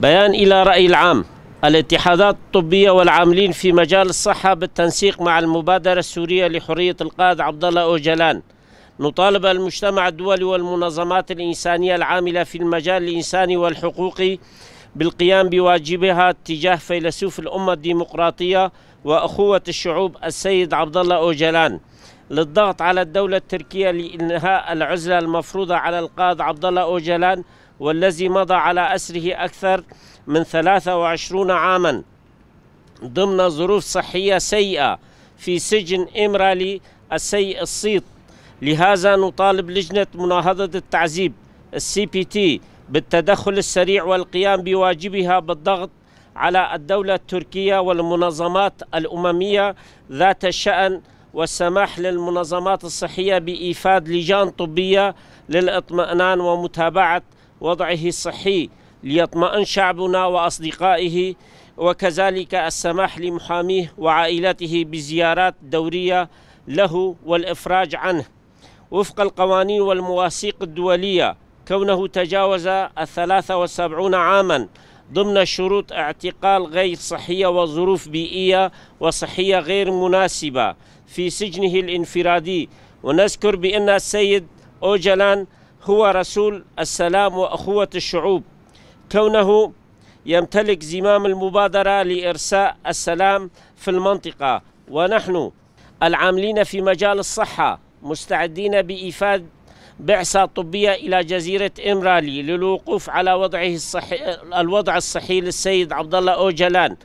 بيان إلى رأي العام. الاتحادات الطبية والعاملين في مجال الصحة بالتنسيق مع المبادرة السورية لحرية القائد عبد الله أوجلان. نطالب المجتمع الدولي والمنظمات الإنسانية العاملة في المجال الإنساني والحقوقي بالقيام بواجبها تجاه فيلسوف الأمة الديمقراطية وأخوة الشعوب السيد عبد الله أوجلان. للضغط على الدولة التركية لإنهاء العزلة المفروضة على القائد عبد الله أوجلان والذي مضى على أسره أكثر من 23 عاما ضمن ظروف صحية سيئة في سجن إمرالي السيء الصيت. لهذا نطالب لجنة مناهضة التعذيب ال CPT بالتدخل السريع والقيام بواجبها بالضغط على الدولة التركية والمنظمات الأممية ذات الشأن والسماح للمنظمات الصحية بإيفاد لجان طبية للإطمئنان ومتابعة وضعه الصحي ليطمئن شعبنا وأصدقائه وكذلك السماح لمحاميه وعائلته بزيارات دورية له والإفراج عنه. وفق القوانين والمواثيق الدولية كونه تجاوز الثلاثة والسبعون عاما ضمن شروط اعتقال غير صحية وظروف بيئية وصحية غير مناسبة في سجنه الانفرادي. ونذكر بأن السيد أوجلان هو رسول السلام وأخوة الشعوب. كونه يمتلك زمام المبادرة لإرساء السلام في المنطقة. ونحن العاملين في مجال الصحة مستعدين بإيفاد بعثة طبية إلى جزيرة إمرالي للوقوف على وضعه الصحي الوضع الصحي للسيد عبد الله أوجلان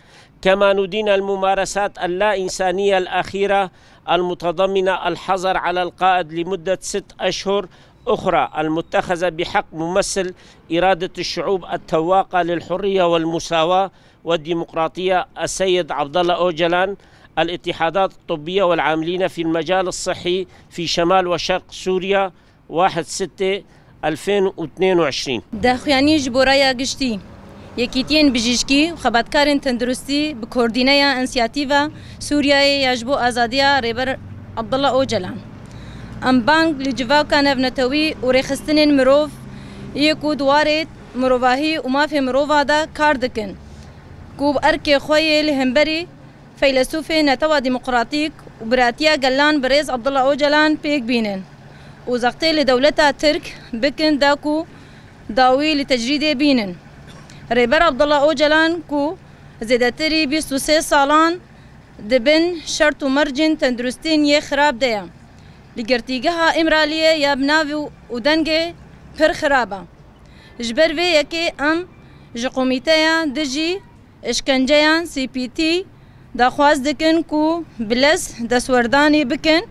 كما ندين الممارسات اللا إنسانية الأخيرة المتضمنة الحظر على القائد لمدة ست أشهر أخرى المتخذة بحق ممثل إرادة الشعوب التواقة للحرية والمساواة والديمقراطية السيد عبد الله أوجلان الاتحادات الطبية والعاملين في المجال الصحي في شمال وشرق سوريا 1 6 2022 داخویانی ji bo raya giştî Yekîtiyên bijîşkî û xebatkarên tenduristî bi koordîneya însiyatîva Sûriyayê ya ji bo ام بانگ لجواو کانو نتوی و ریخستنین مروف یکو دوارید مروفاهی و ما فی مروفا دا کاردکن کوب ارکی خوی لهمبری فیلسوف نتوا دیموقراتیک و براتیا گلان بریز عبدالله اوجلان پیگ بینن. و زغطه لدولتا ترک بکن داکو داوی لتجریده بینن. ریبر عبدالله اوجلان کو زیده بیست و سه سالان دبن شرط مرجن تندرستین یه خراب دیم لگرتیگه ها امرالیه یا بناوی و دنگه پر خرابه. جبر وی یکی ام جقومیته یا دجی اشکنجه یا سی پی تی دکن کو بلس دسوردانی بکن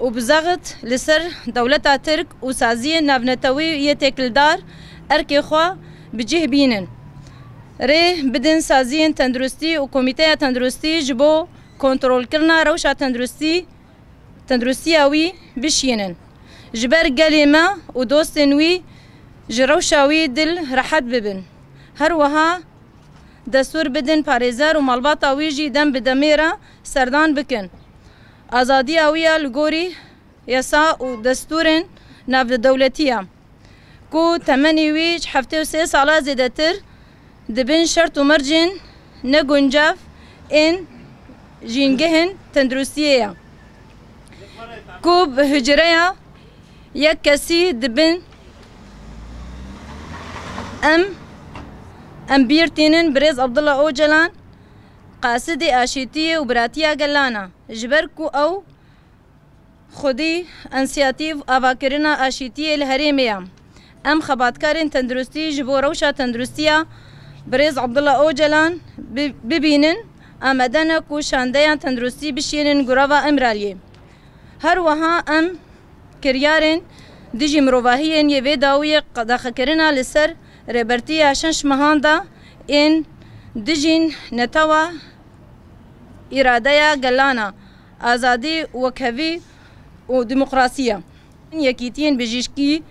و بزغط لسر دولتا ترک و سازی نبنتوی یه تکلدار ارکی خوا بجه بینن. ری بدن سازی تندرستی و کمیته تندرستی جبو کنترول کرنا روش تندرستی تندروسيا وي بشينن جبار قليمة ودوستن وي جروشا وي دل رحت ببن. هروها دستور بدن پاريزار ومالباطا وي جي دم بدميرا سردان بكن ازادي اويا لغوري يسا ودستورن ناف دولتيا كو تمني وي حفته وسي سالة زيدتر دبن شرط ومرجن نگونجاف ان جينجهن تندروسيا يعقوب هجريا يكسي دبن أم أم بيرتينن بريز عبد الله أوجلان قاسدي أشيتي وبراتيا جلانا جبركو أو خودي انسياتيف آفاكرنا آشيتي الهريميا أم خباتكارن تندرستي جبو تندرستيا بريز عبد الله اوجلان ببينن امدنا كو تندرستي بشينن غراوا إمرالية. هر وها ام كريارن ديجي مروفاهيين يوي داوية قداخة كرنا لسر ربرتي عشانش مهاندا ان ديجين نتاوى إرادية قلانا أزادي وكهوي وديمقراسية ان يكيتين بجيشكي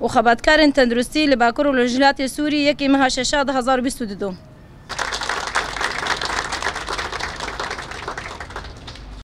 وخباتكارن تندرستي لباكور ولجلات سوري يكي مها ششاد هزار بستو دو.